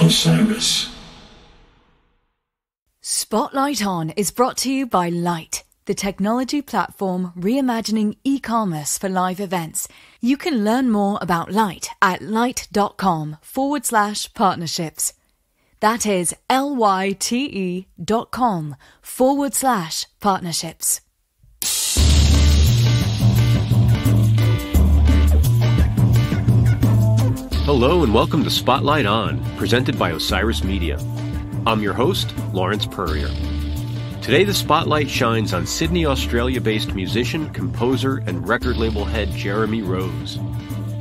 Osiris. Spotlight On is brought to you by Lyte, the technology platform reimagining e commerce for live events. You can learn more about Lyte at lyte.com forward slash partnerships. That is L Y T E dot com forward slash partnerships. Hello and welcome to Spotlight On, presented by Osiris Media. I'm your host, Lawrence Purrier. Today, the spotlight shines on Sydney, Australia based musician, composer, and record label head Jeremy Rose.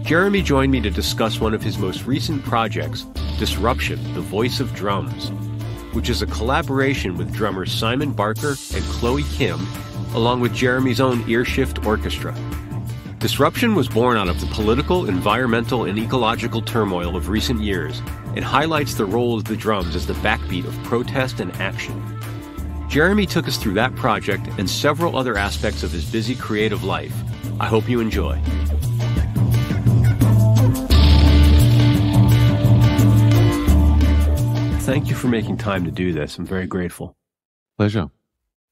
Jeremy joined me to discuss one of his most recent projects, Disruption The Voice of Drums, which is a collaboration with drummers Simon Barker and Chloe Kim, along with Jeremy's own Earshift Orchestra. Disruption was born out of the political, environmental, and ecological turmoil of recent years and highlights the role of the drums as the backbeat of protest and action. Jeremy took us through that project and several other aspects of his busy creative life. I hope you enjoy. Thank you for making time to do this. I'm very grateful. Pleasure.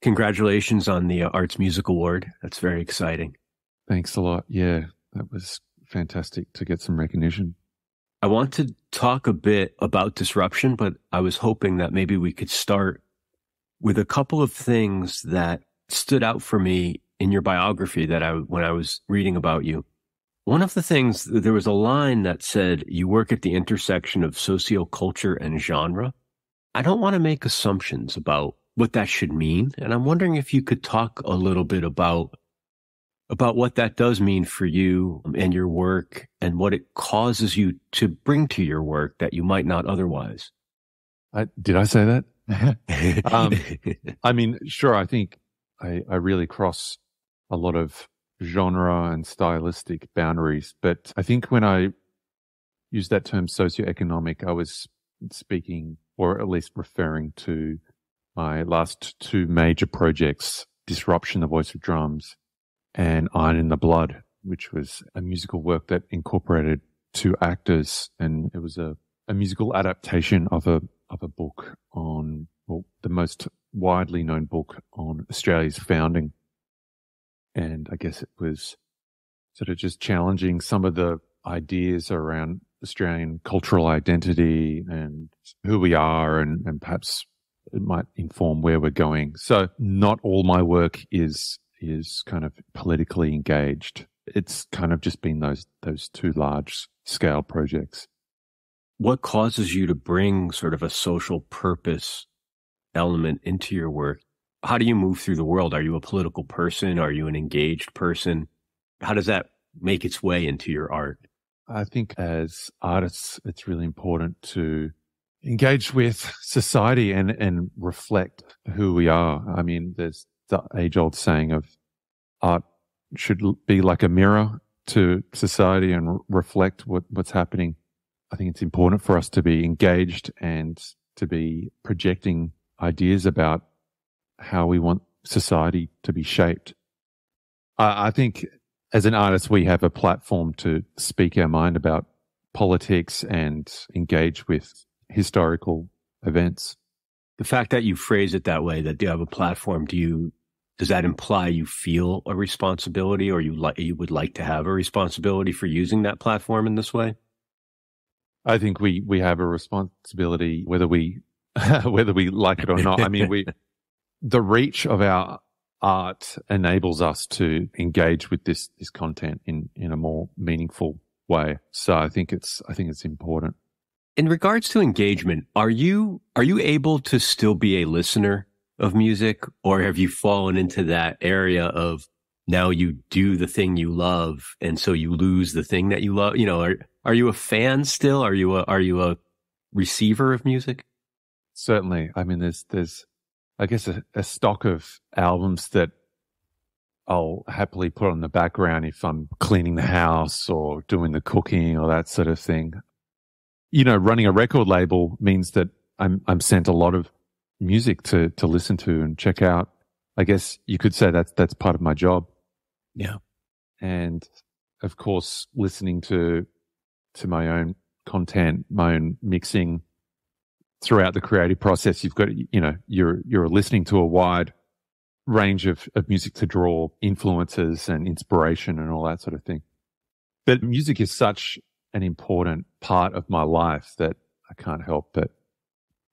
Congratulations on the uh, Arts Music Award. That's very exciting. Thanks a lot. Yeah, that was fantastic to get some recognition. I want to talk a bit about disruption, but I was hoping that maybe we could start with a couple of things that stood out for me in your biography that I, when I was reading about you. One of the things, there was a line that said, you work at the intersection of socioculture and genre. I don't want to make assumptions about what that should mean. And I'm wondering if you could talk a little bit about about what that does mean for you and your work and what it causes you to bring to your work that you might not otherwise. I, did I say that? um, I mean, sure. I think I, I really cross a lot of genre and stylistic boundaries, but I think when I use that term socioeconomic, I was speaking or at least referring to my last two major projects, Disruption, the Voice of Drums, and Iron in the Blood, which was a musical work that incorporated two actors, and it was a, a musical adaptation of a of a book on well, the most widely known book on Australia's founding. And I guess it was sort of just challenging some of the ideas around Australian cultural identity and who we are and, and perhaps it might inform where we're going. So not all my work is is kind of politically engaged. It's kind of just been those those two large scale projects. What causes you to bring sort of a social purpose element into your work? How do you move through the world? Are you a political person? Are you an engaged person? How does that make its way into your art? I think as artists, it's really important to engage with society and, and reflect who we are. I mean, there's the age old saying of art should be like a mirror to society and reflect what, what's happening. I think it's important for us to be engaged and to be projecting ideas about how we want society to be shaped. I, I think as an artist, we have a platform to speak our mind about politics and engage with historical events. The fact that you phrase it that way, that you have a platform, do you does that imply you feel a responsibility or you like you would like to have a responsibility for using that platform in this way? I think we we have a responsibility whether we whether we like it or not. I mean, we the reach of our art enables us to engage with this this content in in a more meaningful way. So I think it's I think it's important. In regards to engagement, are you are you able to still be a listener of music or have you fallen into that area of now you do the thing you love and so you lose the thing that you love? You know are are you a fan still? Are you a are you a receiver of music? Certainly. I mean there's there's i guess a, a stock of albums that I'll happily put on the background if I'm cleaning the house or doing the cooking or that sort of thing. You know, running a record label means that I'm I'm sent a lot of music to to listen to and check out. I guess you could say that's that's part of my job. Yeah. And of course, listening to to my own content, my own mixing throughout the creative process. You've got, you know, you're, you're listening to a wide range of, of music to draw influences and inspiration and all that sort of thing. But music is such an important part of my life that I can't help but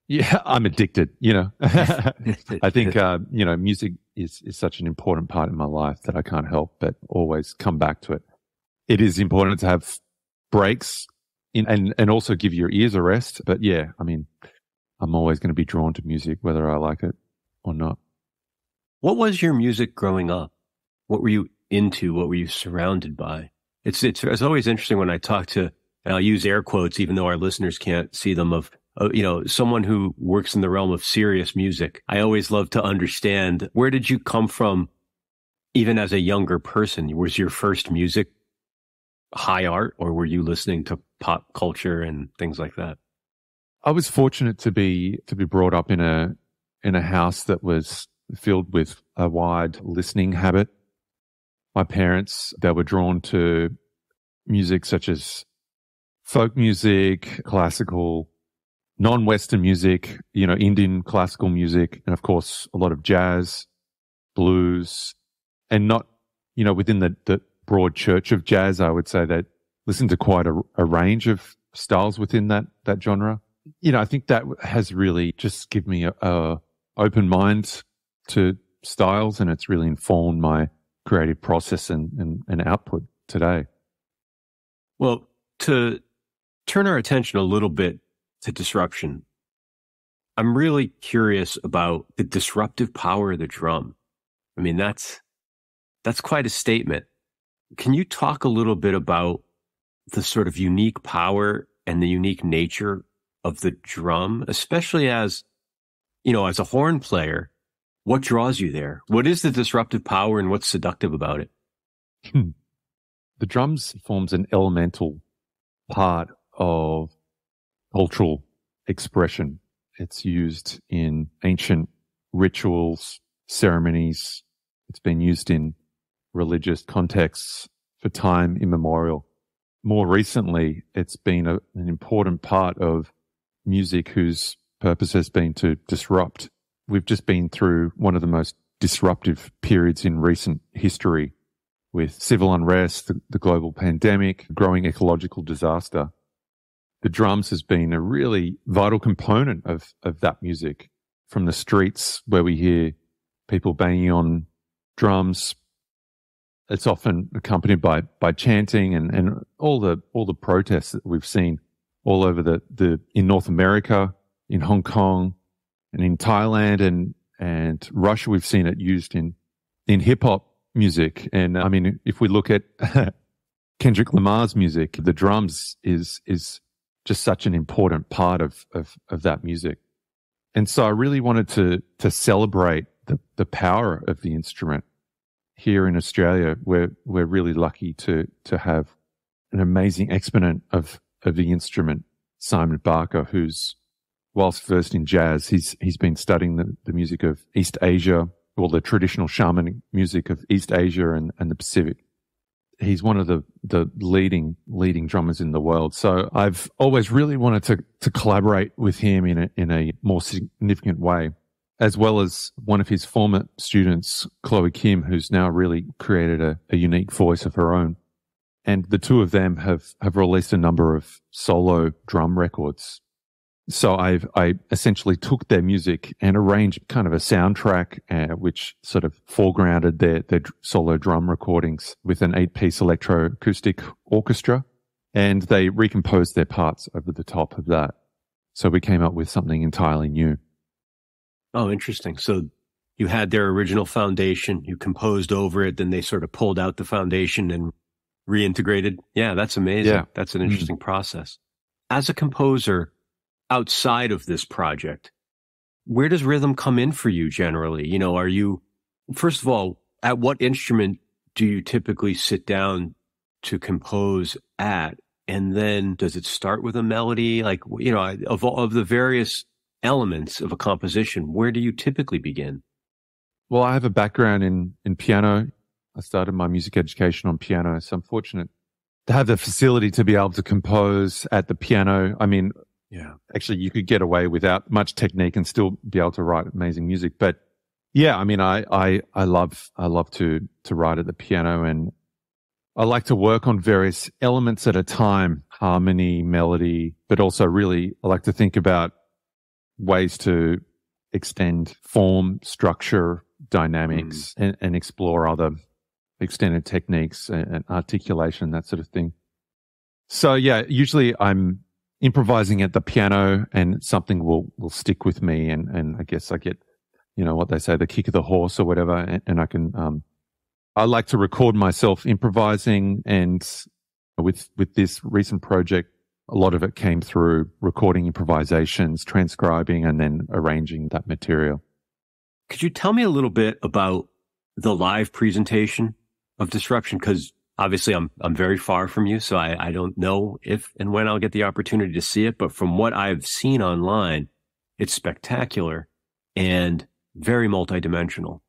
yeah, I'm addicted, you know. I think, uh, you know, music is, is such an important part of my life that I can't help but always come back to it. It is important to have breaks in, and, and also give your ears a rest. But yeah, I mean, I'm always going to be drawn to music, whether I like it or not. What was your music growing up? What were you into? What were you surrounded by? It's, it's, it's always interesting when I talk to, and I'll use air quotes, even though our listeners can't see them of uh, you know, someone who works in the realm of serious music, I always love to understand where did you come from, even as a younger person? Was your first music high art, or were you listening to pop culture and things like that? I was fortunate to be to be brought up in a in a house that was filled with a wide listening habit. My parents they were drawn to music such as folk music, classical non-Western music, you know, Indian classical music, and of course a lot of jazz, blues, and not, you know, within the, the broad church of jazz, I would say that listen to quite a, a range of styles within that, that genre. You know, I think that has really just given me a, a open mind to styles and it's really informed my creative process and, and, and output today. Well, to turn our attention a little bit to disruption. I'm really curious about the disruptive power of the drum. I mean, that's, that's quite a statement. Can you talk a little bit about the sort of unique power and the unique nature of the drum, especially as, you know, as a horn player, what draws you there? What is the disruptive power and what's seductive about it? Hmm. The drums forms an elemental part of cultural expression. It's used in ancient rituals, ceremonies. It's been used in religious contexts for time immemorial. More recently, it's been a, an important part of music whose purpose has been to disrupt. We've just been through one of the most disruptive periods in recent history with civil unrest, the, the global pandemic, growing ecological disaster the drums has been a really vital component of, of that music from the streets where we hear people banging on drums. It's often accompanied by, by chanting and, and all the, all the protests that we've seen all over the, the, in North America, in Hong Kong and in Thailand and, and Russia. We've seen it used in, in hip hop music. And I mean, if we look at Kendrick Lamar's music, the drums is, is just such an important part of, of, of that music. And so I really wanted to, to celebrate the, the power of the instrument here in Australia. We're, we're really lucky to, to have an amazing exponent of, of the instrument, Simon Barker, who's, whilst versed in jazz, he's, he's been studying the, the music of East Asia, or the traditional shaman music of East Asia and, and the Pacific he's one of the, the leading, leading drummers in the world. So I've always really wanted to, to collaborate with him in a, in a more significant way, as well as one of his former students, Chloe Kim, who's now really created a, a unique voice of her own. And the two of them have, have released a number of solo drum records so I I essentially took their music and arranged kind of a soundtrack, uh, which sort of foregrounded their their solo drum recordings with an eight piece electroacoustic orchestra, and they recomposed their parts over the top of that. So we came up with something entirely new. Oh, interesting. So you had their original foundation, you composed over it, then they sort of pulled out the foundation and reintegrated. Yeah, that's amazing. Yeah. That's an mm-hmm. interesting mm-hmm. process. As a composer outside of this project, where does rhythm come in for you generally? You know, are you, first of all, at what instrument do you typically sit down to compose at? And then does it start with a melody? Like, you know, of all of the various elements of a composition, where do you typically begin? Well, I have a background in, in piano. I started my music education on piano. So I'm fortunate to have the facility to be able to compose at the piano. I mean, yeah, actually you could get away without much technique and still be able to write amazing music. But yeah, I mean, I, I, I love, I love to, to write at the piano and I like to work on various elements at a time, harmony, melody, but also really I like to think about ways to extend form, structure, dynamics mm. and, and, explore other extended techniques and, and articulation, that sort of thing. So yeah, usually I'm improvising at the piano and something will, will stick with me. And, and I guess I get, you know, what they say, the kick of the horse or whatever. And, and I can, um, I like to record myself improvising and with, with this recent project, a lot of it came through recording improvisations, transcribing and then arranging that material. Could you tell me a little bit about the live presentation of disruption? Cause obviously I'm, I'm very far from you. So I, I don't know if and when I'll get the opportunity to see it. But from what I've seen online, it's spectacular and very multidimensional.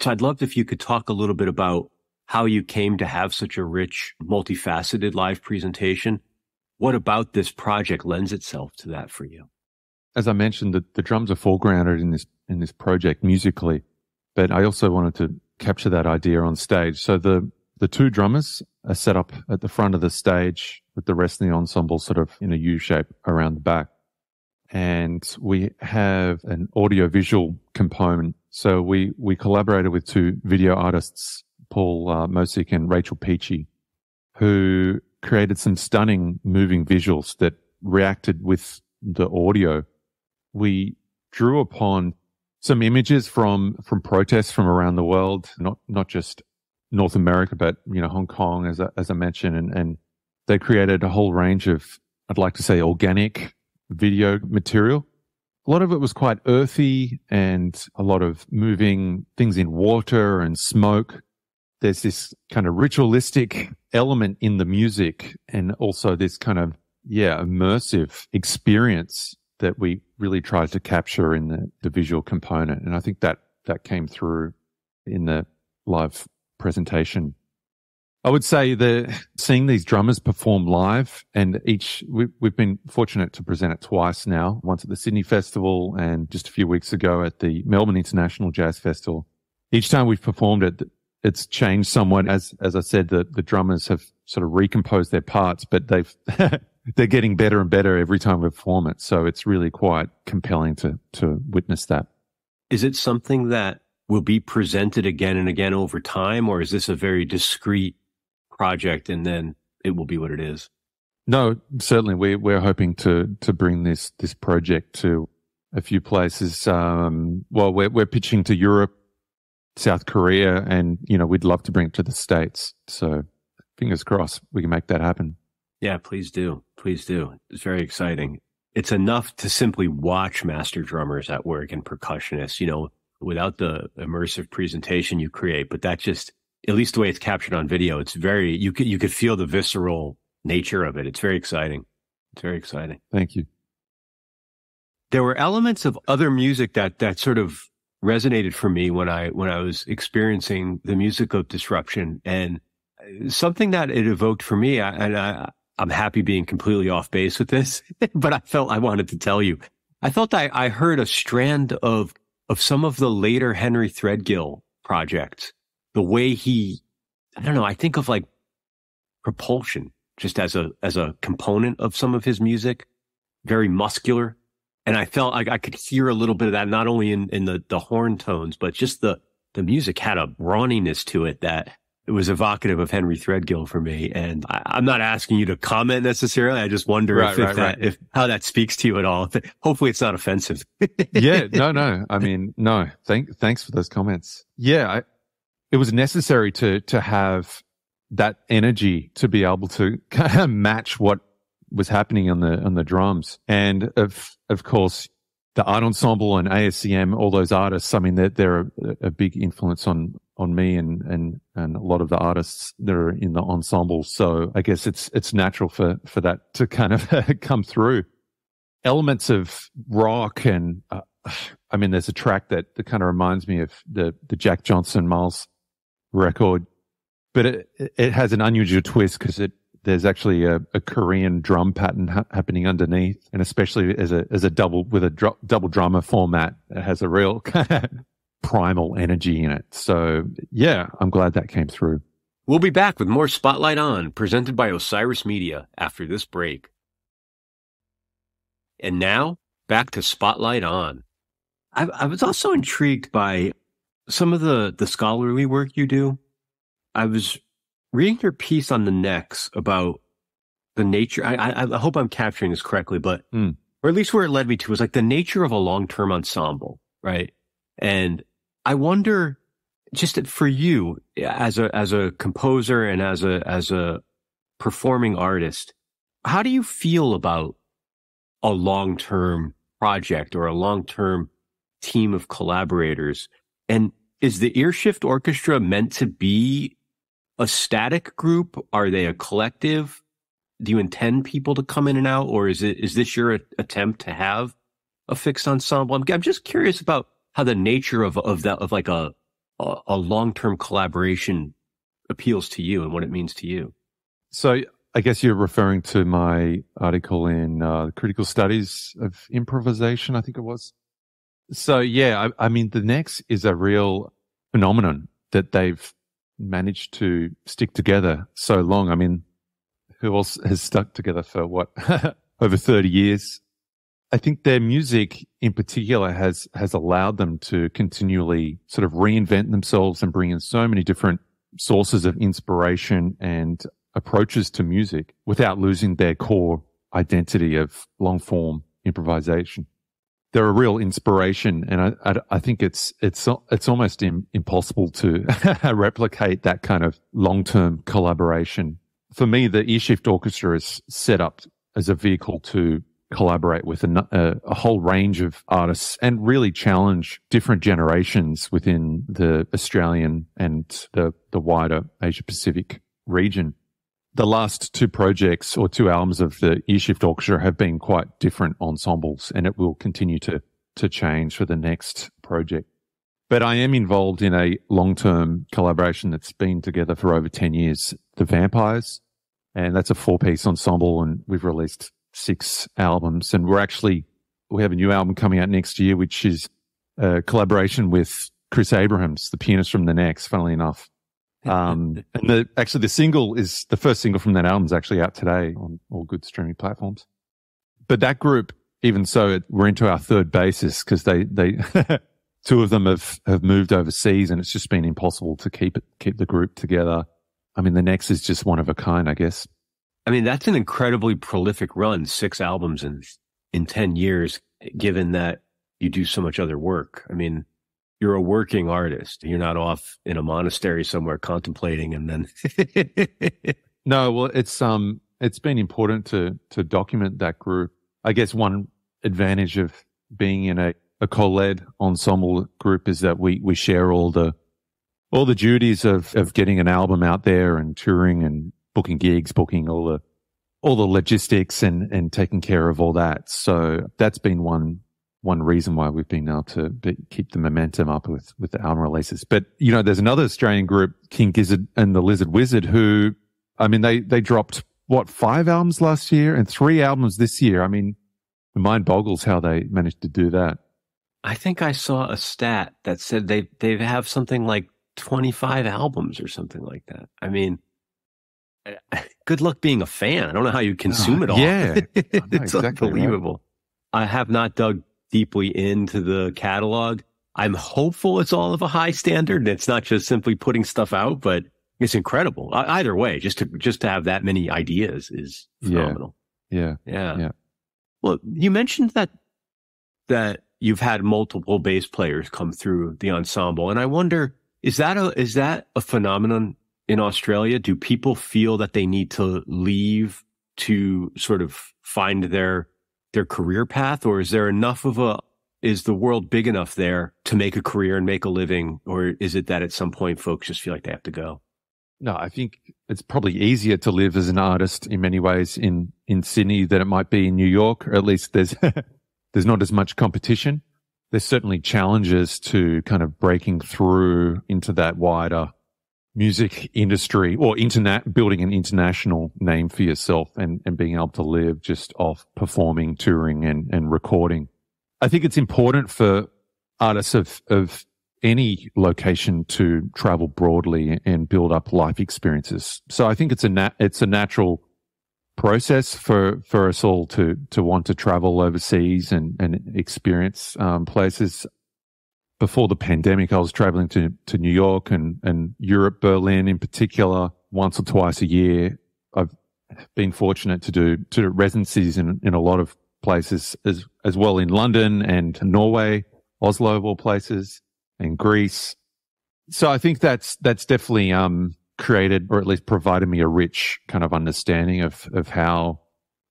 So I'd love if you could talk a little bit about how you came to have such a rich, multifaceted live presentation. What about this project lends itself to that for you? As I mentioned, the, the drums are foregrounded in this in this project musically, but I also wanted to capture that idea on stage. So the the two drummers are set up at the front of the stage with the rest of the ensemble sort of in a U shape around the back. And we have an audio visual component. So we, we collaborated with two video artists, Paul uh, Mosick and Rachel Peachy, who created some stunning moving visuals that reacted with the audio. We drew upon some images from, from protests from around the world, not, not just North America, but you know Hong Kong, as I, as I mentioned, and, and they created a whole range of, I'd like to say, organic video material. A lot of it was quite earthy and a lot of moving things in water and smoke. There's this kind of ritualistic element in the music and also this kind of, yeah, immersive experience that we really tried to capture in the, the visual component. And I think that that came through in the live presentation. I would say that seeing these drummers perform live and each, we, have been fortunate to present it twice now, once at the Sydney Festival and just a few weeks ago at the Melbourne International Jazz Festival. Each time we've performed it, it's changed somewhat. As, as I said, the, the drummers have sort of recomposed their parts, but they've, they're getting better and better every time we perform it. So it's really quite compelling to, to witness that. Is it something that will be presented again and again over time, or is this a very discrete project and then it will be what it is? No, certainly we we're hoping to to bring this this project to a few places. Um, well, we're we're pitching to Europe, South Korea, and you know we'd love to bring it to the states. So fingers crossed we can make that happen. Yeah, please do, please do. It's very exciting. It's enough to simply watch master drummers at work and percussionists. You know, without the immersive presentation you create, but that just, at least the way it's captured on video, it's very, you could, you could feel the visceral nature of it. It's very exciting. It's very exciting. Thank you. There were elements of other music that, that sort of resonated for me when I, when I was experiencing the music of disruption and uh, something that it evoked for me. And I, I'm happy being completely off base with this, but I felt I wanted to tell you. I felt I, I heard a strand of of some of the later Henry Threadgill projects, the way he, I don't know, I think of like propulsion just as a, as a component of some of his music, very muscular. And I felt like I could hear a little bit of that, not only in, in the, the horn tones, but just the, the music had a brawniness to it that it was evocative of Henry Threadgill for me. And I, am not asking you to comment necessarily. I just wonder right, if, right, if, that, right. if how that speaks to you at all. Hopefully it's not offensive. yeah, no, no. I mean, no, thank, thanks for those comments. Yeah. I, it was necessary to, to have that energy to be able to kind of match what was happening on the, on the drums. And of, of course, the art ensemble and AACM, all those artists, I mean, they're, they're a, a big influence on, on me and, and, and a lot of the artists that are in the ensemble. So I guess it's, it's natural for, for that to kind of come through. Elements of rock and, uh, I mean, there's a track that, that kind of reminds me of the, the Jack Johnson Miles record, but it, it has an unusual twist because it, there's actually a, a Korean drum pattern ha- happening underneath, and especially as a as a double with a dr- double drummer format, it has a real primal energy in it. So yeah, I'm glad that came through. We'll be back with more Spotlight On, presented by Osiris Media after this break. And now back to Spotlight On. I, I was also intrigued by some of the the scholarly work you do. I was reading your piece on the Necks about the nature. I, I, I hope I'm capturing this correctly, but mm. or at least where it led me to was like the nature of a long term ensemble, right? And I wonder, just for you as a as a composer and as a as a performing artist, how do you feel about a long term project or a long term team of collaborators? And is the Earshift Orchestra meant to be a static group? Are they a collective? Do you intend people to come in and out, or is it is this your attempt to have a fixed ensemble? I'm, I'm just curious about how the nature of of that of like a a, long term collaboration appeals to you and what it means to you. So I guess you're referring to my article in uh, Critical Studies of Improvisation, I think it was. So yeah, I, I mean, the Necks is a real phenomenon that they've managed to stick together so long. I mean, who else has stuck together for what over 30 years? I think their music in particular has, has allowed them to continually sort of reinvent themselves and bring in so many different sources of inspiration and approaches to music without losing their core identity of long form improvisation. They're a real inspiration, and I, I, I think it's it's it's almost impossible to replicate that kind of long term collaboration. For me, the Earshift Orchestra is set up as a vehicle to collaborate with a, a, a, whole range of artists and really challenge different generations within the Australian and the, the wider Asia Pacific region. The last two projects or two albums of the Earshift Orchestra have been quite different ensembles and it will continue to, to change for the next project. But I am involved in a long term collaboration that's been together for over 10 years, The Vampires. And that's a four piece ensemble and we've released six albums, and we're actually we have a new album coming out next year, which is a collaboration with Chris Abrahams, the pianist from the Necks. Funnily enough, um, and the actually the single is the first single from that album is actually out today on all good streaming platforms. But that group, even so, we're into our third basis because they they two of them have have moved overseas, and it's just been impossible to keep it keep the group together. I mean, the Necks is just one of a kind, I guess. I mean, that's an incredibly prolific run, six albums in, in 10 years, given that you do so much other work. I mean, you're a working artist. You're not off in a monastery somewhere contemplating and then. no, well, it's, um, it's been important to, to document that group. I guess one advantage of being in a, a co-led ensemble group is that we, we share all the, all the duties of, of getting an album out there and touring and booking gigs, booking all the all the logistics and and taking care of all that. So that's been one one reason why we've been able to be, keep the momentum up with with the album releases. But you know, there's another Australian group, King Gizzard and the Lizard Wizard, who I mean, they they dropped what five albums last year and three albums this year. I mean, the mind boggles how they managed to do that. I think I saw a stat that said they they have something like 25 albums or something like that. I mean, good luck being a fan. I don't know how you consume uh, it all. Yeah, it's exactly unbelievable. Right. I have not dug deeply into the catalog. I'm hopeful it's all of a high standard and it's not just simply putting stuff out, but it's incredible. Either way, just to just to have that many ideas is phenomenal. Yeah. Yeah. Yeah. Well, you mentioned that that you've had multiple bass players come through the ensemble, and I wonder is that a is that a phenomenon in Australia? Do people feel that they need to leave to sort of find their their career path, or is there enough of a is the world big enough there to make a career and make a living, or is it that at some point folks just feel like they have to go? No, I think it's probably easier to live as an artist in many ways in in Sydney than it might be in New York, or at least there's there's not as much competition. There's certainly challenges to kind of breaking through into that wider music industry or internet building an international name for yourself and, and being able to live just off performing, touring and, and recording. I think it's important for artists of, of any location to travel broadly and build up life experiences. So I think it's a nat- it's a natural process for, for us all to, to want to travel overseas and, and experience um, places. Before the pandemic, I was traveling to, to New York and, and Europe, Berlin in particular, once or twice a year. I've been fortunate to do, to do residencies in, in a lot of places as, as well in London and Norway, Oslo of all places and Greece. So I think that's, that's definitely, um, created or at least provided me a rich kind of understanding of, of how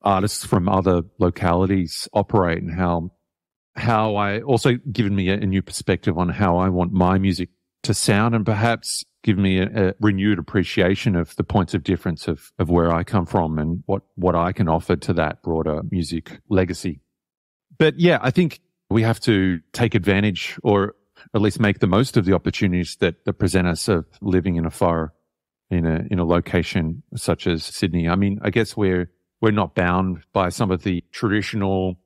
artists from other localities operate and how, how I also given me a, a new perspective on how I want my music to sound and perhaps give me a, a, renewed appreciation of the points of difference of, of where I come from and what, what I can offer to that broader music legacy. But yeah, I think we have to take advantage or at least make the most of the opportunities that, that present us of living in a far in a in a location such as Sydney. I mean, I guess we're we're not bound by some of the traditional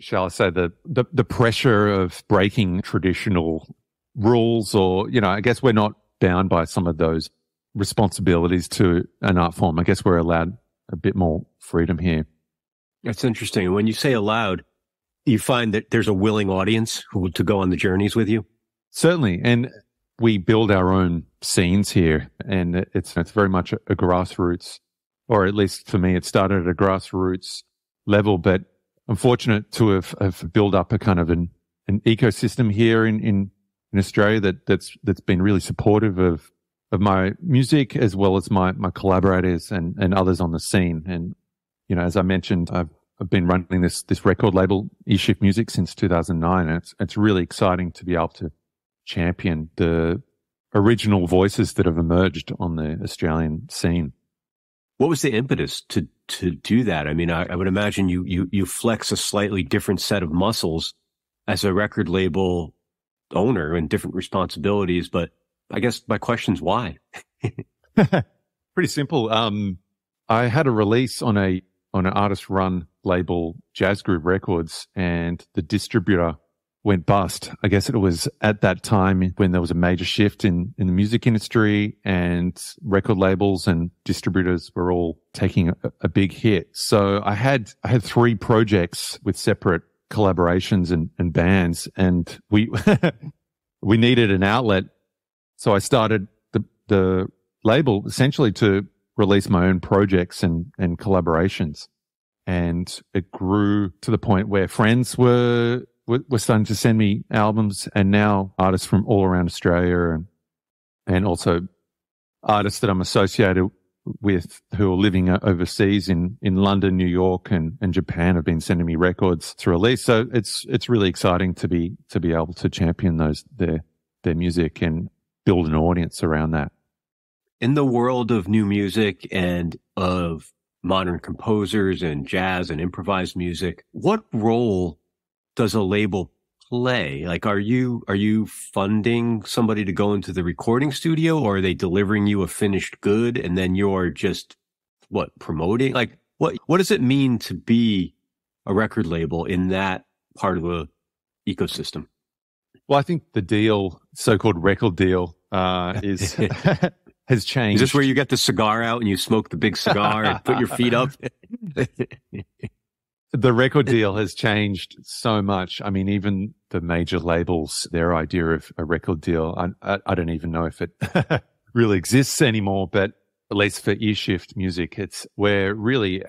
shall I say the the, the pressure of breaking traditional rules or you know, I guess we're not bound by some of those responsibilities to an art form. I guess we're allowed a bit more freedom here. That's interesting. When you say allowed, you find that there's a willing audience who to go on the journeys with you? Certainly. And we build our own scenes here and it's, it's very much a grassroots, or at least for me, it started at a grassroots level, but I'm fortunate to have, have built up a kind of an, an ecosystem here in, in, in Australia that, that's, that's been really supportive of, of my music as well as my, my collaborators and, and others on the scene. And, you know, as I mentioned, I've I've been running this this record label, Earshift Music, since 2009, and it's it's really exciting to be able to champion the original voices that have emerged on the Australian scene. What was the impetus to to do that? I mean, I, I would imagine you you you flex a slightly different set of muscles as a record label owner and different responsibilities, but I guess my question is why? Pretty simple. Um, I had a release on a on an artist run label, Jazz Groove Records, and the distributor went bust. I guess it was at that time when there was a major shift in, in the music industry and record labels and distributors were all taking a, a big hit. So I had, I had three projects with separate collaborations and, and bands and we, we needed an outlet. So I started the, the label essentially to release my own projects and, and collaborations. And it grew to the point where friends were, were, were starting to send me albums and now artists from all around Australia and, and also artists that I'm associated with who are living uh, overseas in, in London, New York and, and Japan have been sending me records to release. So it's, it's really exciting to be, to be able to champion those, their, their music and build an audience around that in the world of new music and of modern composers and jazz and improvised music, what role does a label play? Like, are you, are you funding somebody to go into the recording studio or are they delivering you a finished good and then you're just what promoting? Like, what, what does it mean to be a record label in that part of the ecosystem? Well, I think the deal, so-called record deal, uh, is has changed. Is this where you get the cigar out and you smoke the big cigar and put your feet up? the record deal has changed so much. I mean, even the major labels, their idea of a record deal, I, I, I don't even know if it really exists anymore, but at least for Earshift music, it's, we're really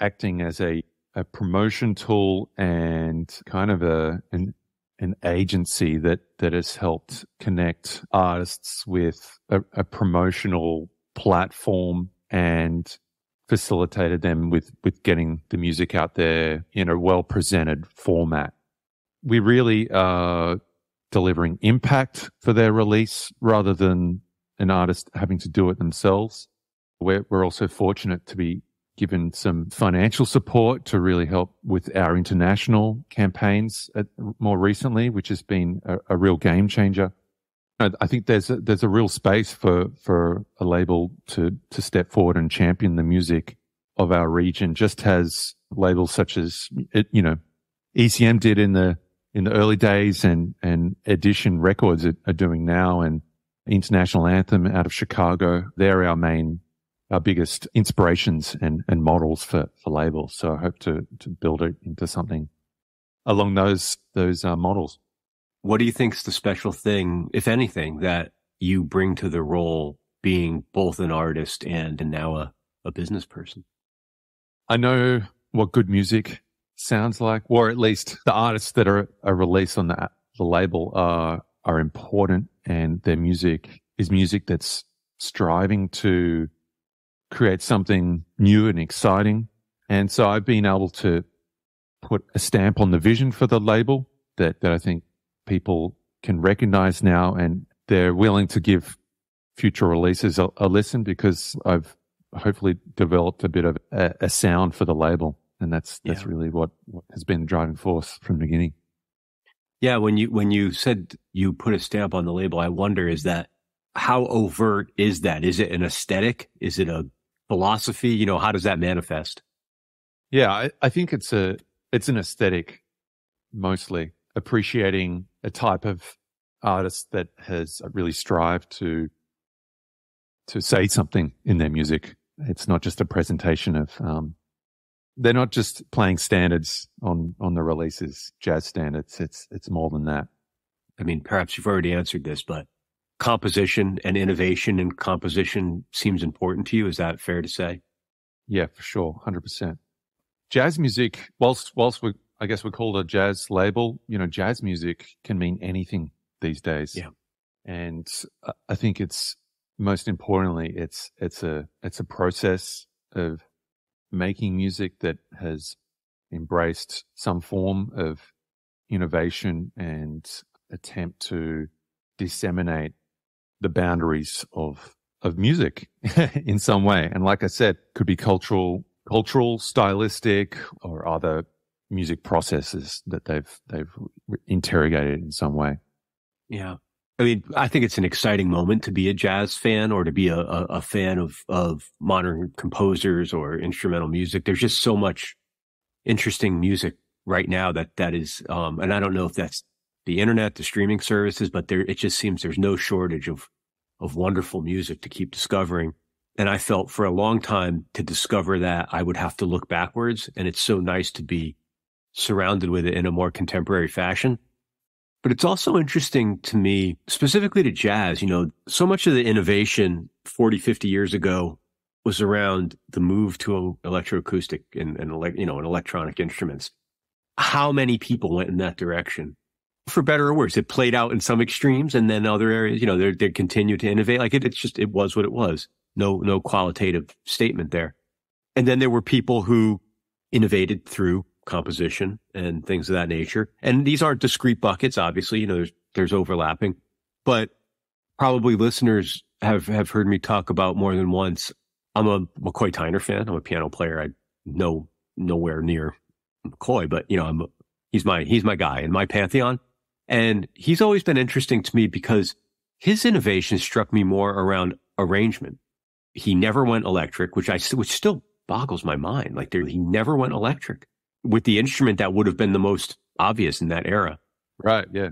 acting as a, a promotion tool and kind of a, an an agency that that has helped connect artists with a, a promotional platform and facilitated them with with getting the music out there in a well presented format. We really are delivering impact for their release rather than an artist having to do it themselves. We're, we're also fortunate to be given some financial support to really help with our international campaigns at, more recently, which has been a, a, real game changer. I think there's a, there's a real space for, for a label to, to step forward and champion the music of our region, just as labels such as, you know, ECM did in the, in the early days and, and Edition Records are, are doing now and International Anthem out of Chicago. They're our main, our biggest inspirations and, and models for, for labels. So I hope to, to build it into something along those, those uh, models. What do you think is the special thing, if anything, that you bring to the role being both an artist and, and now a, a business person? I know what good music sounds like, or at least the artists that are, are released on the, the label are, are important and their music is music that's striving to create something new and exciting. And so I've been able to put a stamp on the vision for the label that, that I think people can recognize now and they're willing to give future releases a, a listen because I've hopefully developed a bit of a, a sound for the label. And that's, that's yeah. really what, what has been the driving force from the beginning. Yeah. When you, when you said you put a stamp on the label, I wonder, is that how overt is that? Is it an aesthetic? Is it a philosophy? You know, how does that manifest? Yeah. I, I think it's a, it's an aesthetic mostly appreciating a type of artist that has really strived to to say something in their music. It's not just a presentation of um, they're not just playing standards on on the releases, jazz standards. It's it's more than that. I mean, perhaps you've already answered this, but composition and innovation in composition seems important to you. Is that fair to say? Yeah, for sure, hundred percent. Jazz music, whilst whilst we I guess we call it a jazz label. You know, jazz music can mean anything these days. Yeah. And uh, I think it's most importantly, it's, it's a, it's a process of making music that has embraced some form of innovation and attempt to disseminate the boundaries of of music in some way. And like I said, could be cultural, cultural, stylistic, or other music processes that they've they've interrogated in some way. Yeah. I mean, I think it's an exciting moment to be a jazz fan or to be a, a, a, fan of, of modern composers or instrumental music. There's just so much interesting music right now that, that is, um, and I don't know if that's the internet, the streaming services, but there, it just seems there's no shortage of, of wonderful music to keep discovering. And I felt for a long time to discover that I would have to look backwards. And it's so nice to be surrounded with it in a more contemporary fashion. But it's also interesting to me, specifically to jazz, you know, so much of the innovation 40, 50 years ago was around the move to electroacoustic and, and you know, and electronic instruments. How many people went in that direction? For better or worse, it played out in some extremes and then other areas, you know, they they continue to innovate. Like it, it's just, it was what it was. No, no qualitative statement there. And then there were people who innovated through composition and things of that nature. And these aren't discrete buckets, obviously, you know, there's, there's overlapping, but probably listeners have, have heard me talk about more than once. I'm a McCoy Tyner fan. I'm a piano player. I know nowhere near McCoy, but you know, I'm, he's my, he's my guy in my pantheon. And he's always been interesting to me because his innovation struck me more around arrangement. He never went electric, which I, which still boggles my mind. Like there, he never went electric with the instrument that would have been the most obvious in that era. Right. Yeah.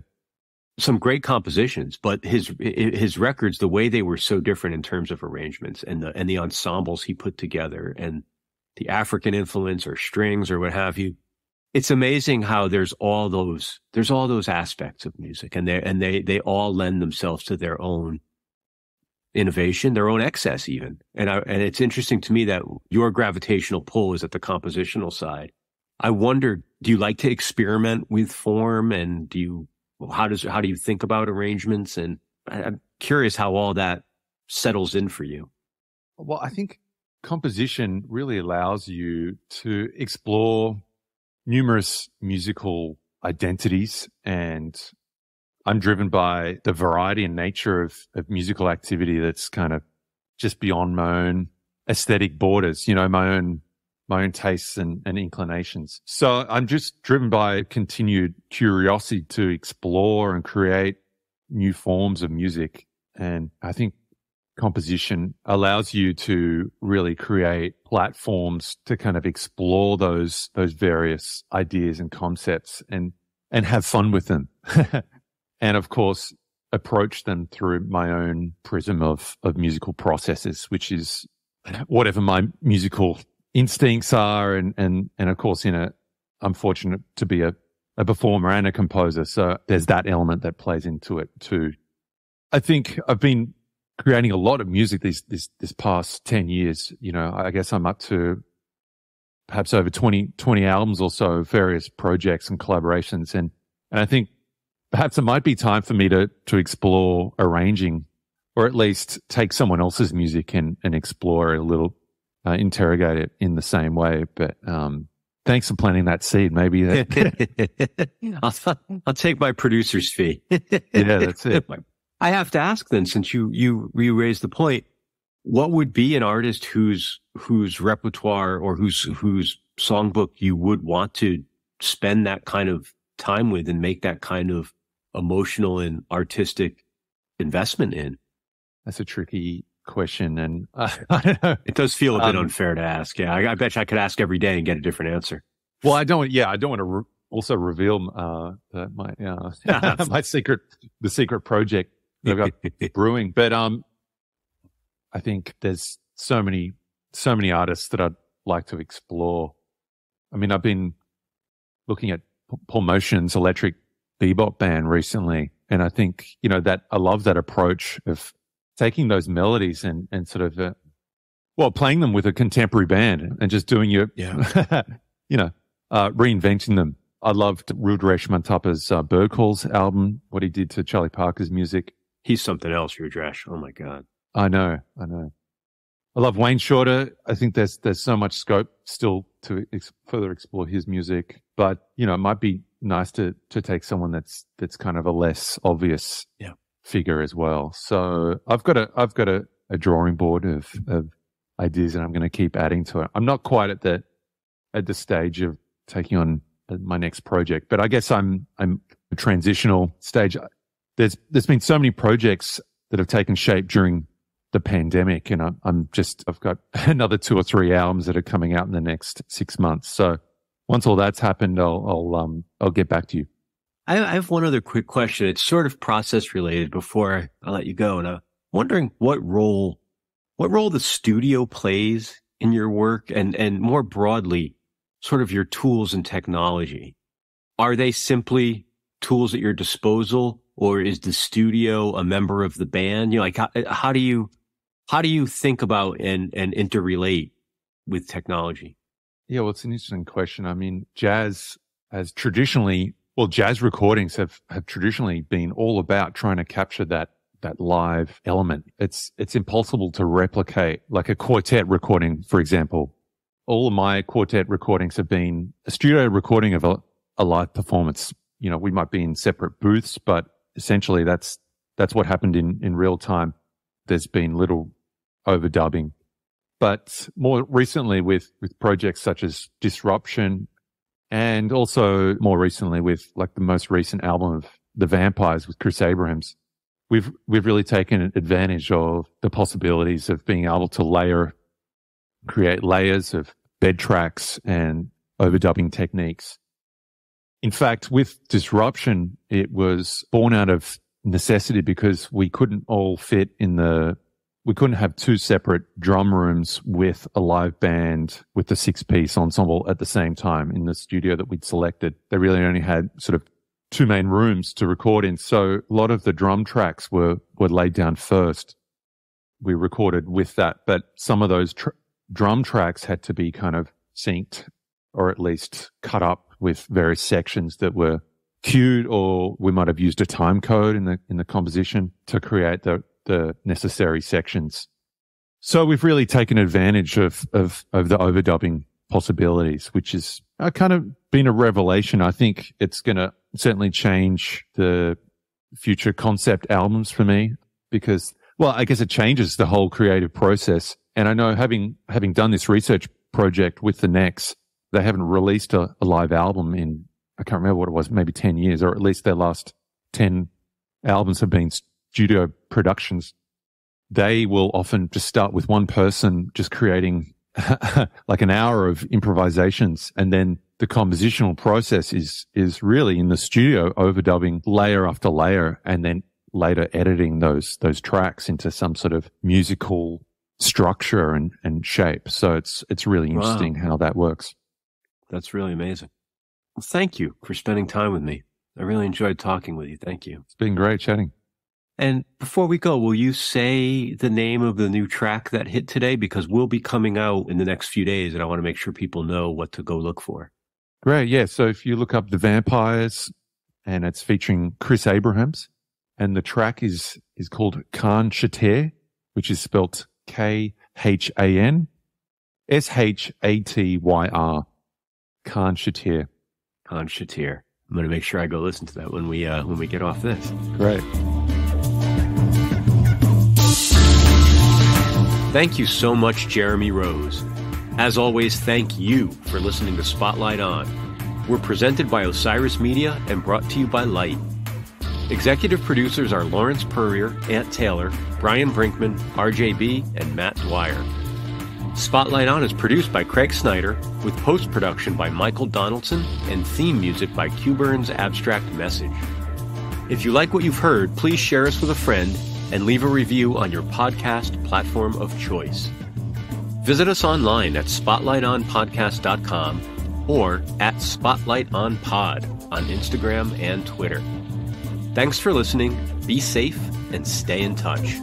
Some great compositions, but his his records, the way they were so different in terms of arrangements and the and the ensembles he put together and the African influence or strings or what have you. It's amazing how there's all those there's all those aspects of music and they and they they all lend themselves to their own innovation, their own excess even. And I, and it's interesting to me that your gravitational pull is at the compositional side I wonder, do you like to experiment with form and do you, how does, how do you think about arrangements? And I'm curious how all that settles in for you. Well, I think composition really allows you to explore numerous musical identities and I'm driven by the variety and nature of, of musical activity that's kind of just beyond my own aesthetic borders, you know, my own my own tastes and, and inclinations. So I'm just driven by continued curiosity to explore and create new forms of music. And I think composition allows you to really create platforms to kind of explore those, those various ideas and concepts and, and have fun with them. and of course, approach them through my own prism of, of musical processes, which is whatever my musical instincts are. And, and, and of course, in a, I'm fortunate to be a, a performer and a composer. So there's that element that plays into it too. I think I've been creating a lot of music these, this, this past 10 years. You know, I guess I'm up to perhaps over 20, 20 albums or so, various projects and collaborations. And, and I think perhaps it might be time for me to, to explore arranging or at least take someone else's music and, and explore a little, uh, interrogate it in the same way. But, um, thanks for planting that seed. Maybe that. I'll, I'll take my producer's fee. yeah, that's it. I have to ask then, since you, you, you raised the point, what would be an artist whose, whose repertoire or whose, whose songbook you would want to spend that kind of time with and make that kind of emotional and artistic investment in? That's a tricky question, and uh, I don't know. It does feel a bit um, unfair to ask. Yeah, I, I, bet you I could ask every day and get a different answer. Well, I don't. Yeah, I don't want to re- also reveal uh, my uh, my secret, the secret project I've got brewing. But um, I think there's so many so many artists that I'd like to explore. I mean, I've been looking at Paul Motian's electric bebop band recently, and I think you know that I love that approach of taking those melodies and, and sort of, uh, well, playing them with a contemporary band and just doing your, yeah. you know, uh, reinventing them. I loved Rudresh Mahanthappa's uh, Calls album, what he did to Charlie Parker's music. He's something else, Rudresh. Oh my God. I know. I know. I love Wayne Shorter. I think there's, there's so much scope still to ex- further explore his music, but you know, it might be nice to, to take someone that's, that's kind of a less obvious yeah figure as well. So I've got a I've got a, a drawing board of of ideas, and I'm going to keep adding to it. I'm not quite at the at the stage of taking on my next project, but I guess I'm I'm a transitional stage. There's there's been so many projects that have taken shape during the pandemic, and I'm, I'm just I've got another two or three albums that are coming out in the next six months. So once all that's happened, I'll I'll um I'll get back to you. I, have one other quick question. It's sort of process related before I let you go. And I'm wondering what role, what role the studio plays in your work and, and more broadly, sort of your tools and technology. Are they simply tools at your disposal or is the studio a member of the band? You know, like how, how do you, how do you think about and, and interrelate with technology? Yeah, well, it's an interesting question. I mean, jazz has traditionally well, jazz recordings have, have traditionally been all about trying to capture that that live element. It's it's impossible to replicate like a quartet recording, for example. All of my quartet recordings have been a studio recording of a, a live performance. You know, we might be in separate booths, but essentially that's that's what happened in, in real time. There's been little overdubbing. But more recently with, with projects such as Disruption and also more recently with like the most recent album of The Vampires with Chris Abrahams, we've we've really taken advantage of the possibilities of being able to layer, create layers of bed tracks and overdubbing techniques. In fact, with Disruption, it was born out of necessity because we couldn't all fit in the we couldn't have two separate drum rooms with a live band with the six piece ensemble at the same time in the studio that we'd selected. They really only had sort of two main rooms to record in. So a lot of the drum tracks were, were laid down first. We recorded with that, but some of those tr- drum tracks had to be kind of synced or at least cut up with various sections that were cued or we might have used a time code in the, in the composition to create the, the necessary sections. So we've really taken advantage of, of, of the overdubbing possibilities, which has uh, kind of been a revelation. I think it's going to certainly change the future concept albums for me because, well, I guess it changes the whole creative process. And I know having, having done this research project with the Necks, they haven't released a, a live album in, I can't remember what it was, maybe 10 years or at least their last 10 albums have been studio productions, they will often just start with one person just creating like an hour of improvisations and then the compositional process is is really in the studio overdubbing layer after layer and then later editing those those tracks into some sort of musical structure and, and shape. So it's it's really interesting wow. how that works. That's really amazing. Well, thank you for spending time with me. I really enjoyed talking with you. Thank you. It's been great chatting. And before we go, will you say the name of the new track that hit today? Because we'll be coming out in the next few days, and I want to make sure people know what to go look for. Great. Yeah. So if you look up The Vampires, and it's featuring Chris Abrahams, and the track is is called Khan Shatyr, which is spelt K H A N S H A T Y R. Khan Shatyr. Khan Shatyr. I'm going to make sure I go listen to that when we uh, when we get off this. Great. Thank you so much, Jeremy Rose. As always, thank you for listening to Spotlight On. We're presented by Osiris Media and brought to you by Lyte. Executive producers are Lawrence Purrier, Ant Taylor, Brian Brinkman, RJB, and Matt Dwyer. Spotlight On is produced by Craig Snyder, with post production by Michael Donaldson and theme music by Q-Burns Abstract Message. If you like what you've heard, please share us with a friend and leave a review on your podcast platform of choice. Visit us online at spotlightonpodcast.com or at spotlightonpod on Instagram and Twitter. Thanks for listening, be safe, and stay in touch.